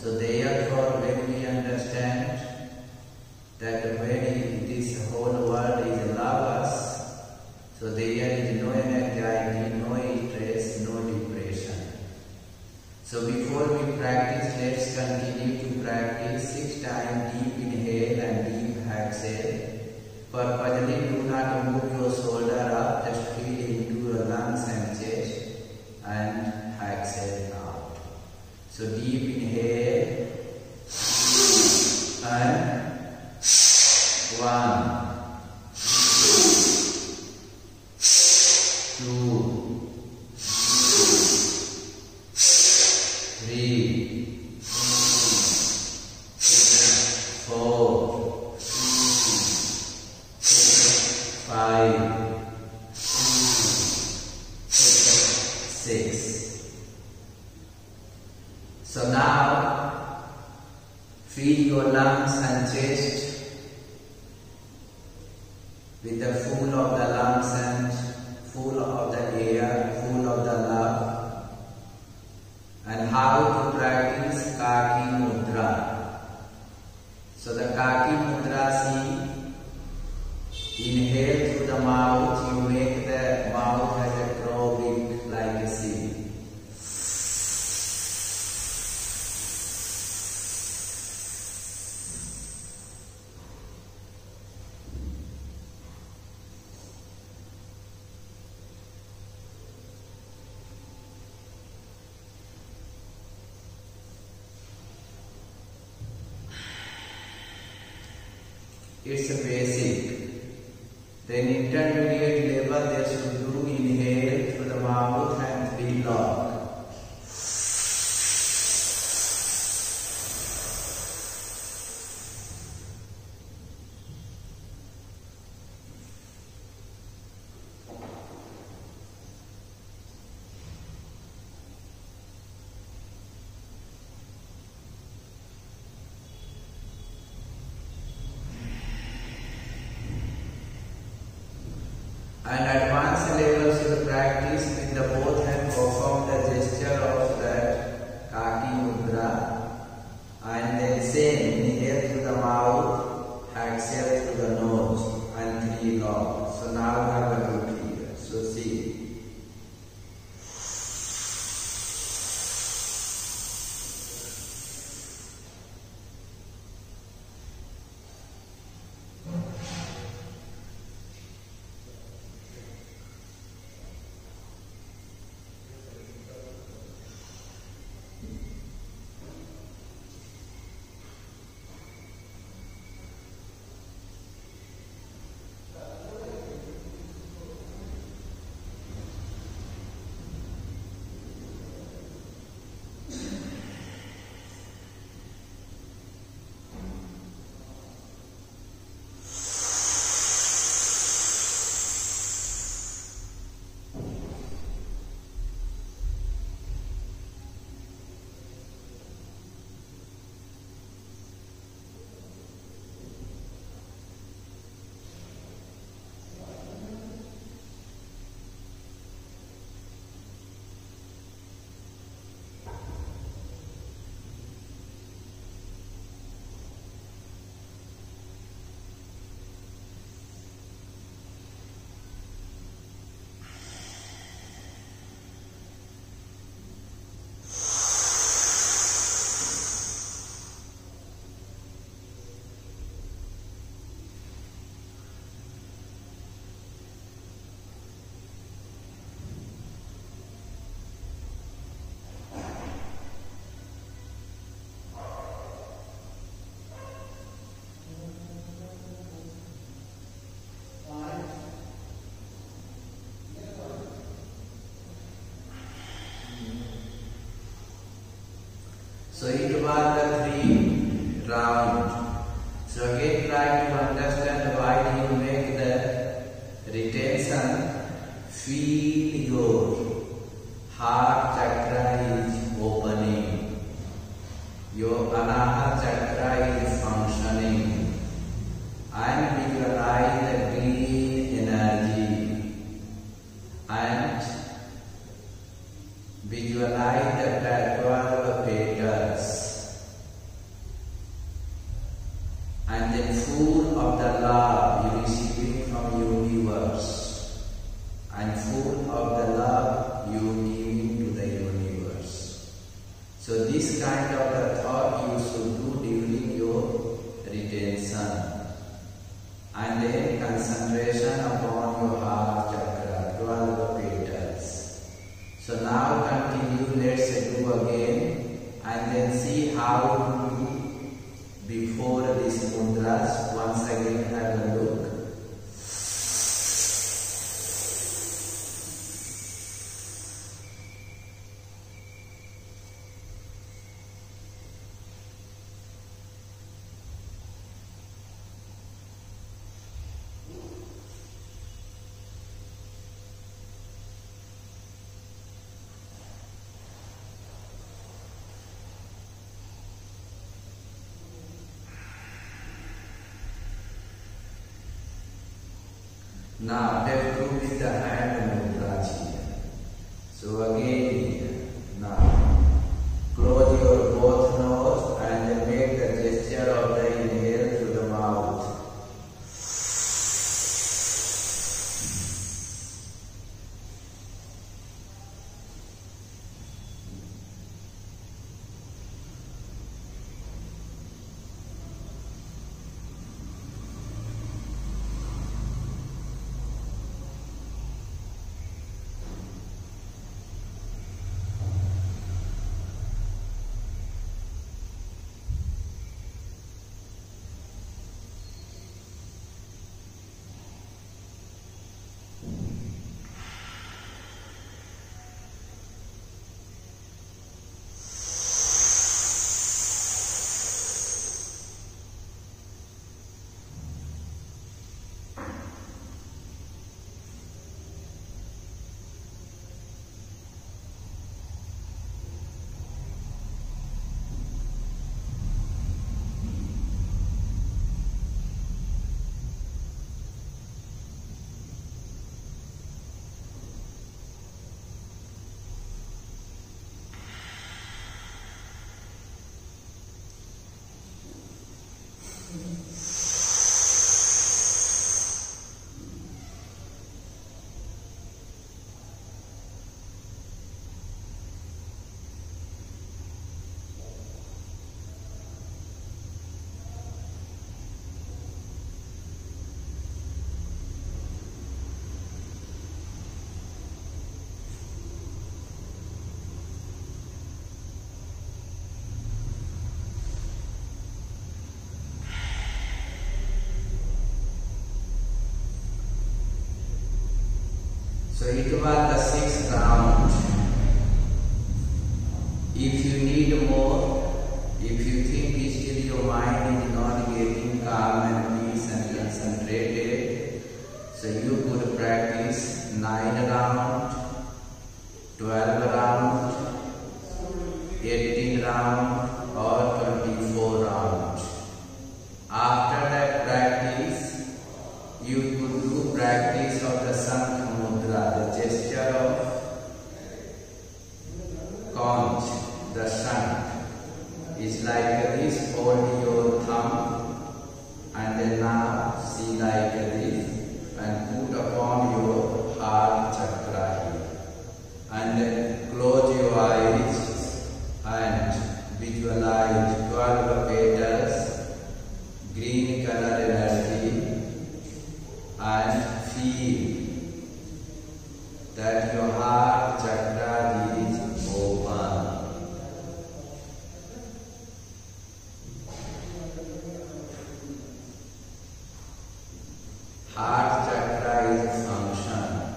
So therefore, when we understand that when this whole world is love us, so there is no anxiety, no stress, no depression. So before we practice, let's continue to practice six times deep inhale and deep exhale. Purposely do not move So deep inhale. And one, two, three, four, five, six. So now fill your lungs and chest with the full of the lungs and full of the air, full of the love. And how to practice Kaki Mudra. So the Kaki Mudra, see, inhale through the mouth, you make the mouth It's a basic. Then intermediate level they should do inhale through the mouth and three lock. And advanced level should practice in the both So it was the three round. So again try to understand why you make the retention. Feel your heart chakra is opening. Your anahata chakra is and then full of the love you receiving from universe and full of the love you giving to the universe. So this kind of the thought you should do during your retention and then concentration upon your heart chakra, 12 petals. So now continue, let's do again and then see how to do before these mudras. Once again have a look. Now let's it was the sixth round. If you need more, if you think still your mind is not getting calm and peace and concentrated, so you could practice nine conch, the Sankh. Is like this, hold your thumb and then now see like this and put upon your heart chakra here. And then close your eyes and visualize 12 petals, green color energy and feel that your heart chakra is open. Heart chakra is function,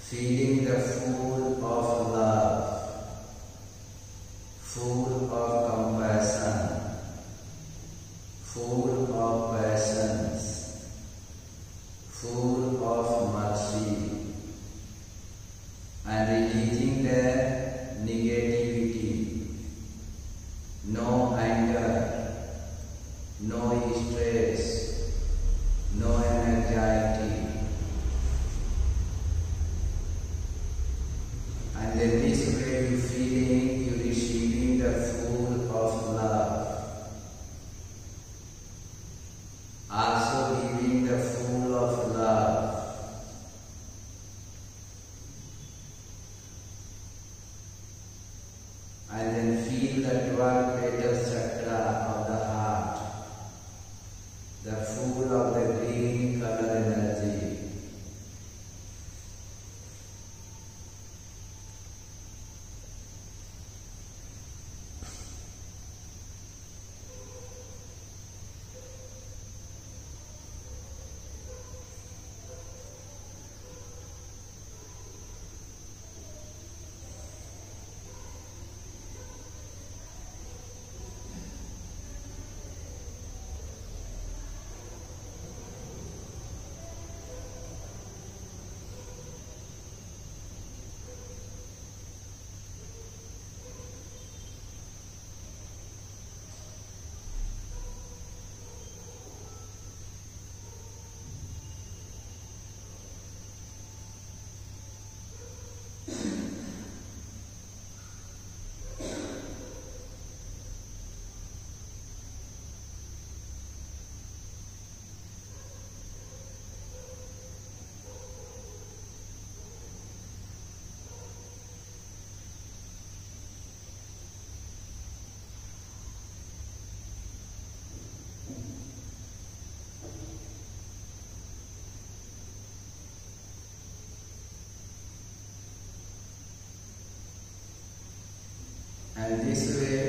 feeling the full of love, full of compassion, full of patience, full of mercy, and releasing the negativity, no anger, no stress, no anxiety. And in this way you feeling, you receiving the full of love. Also And this way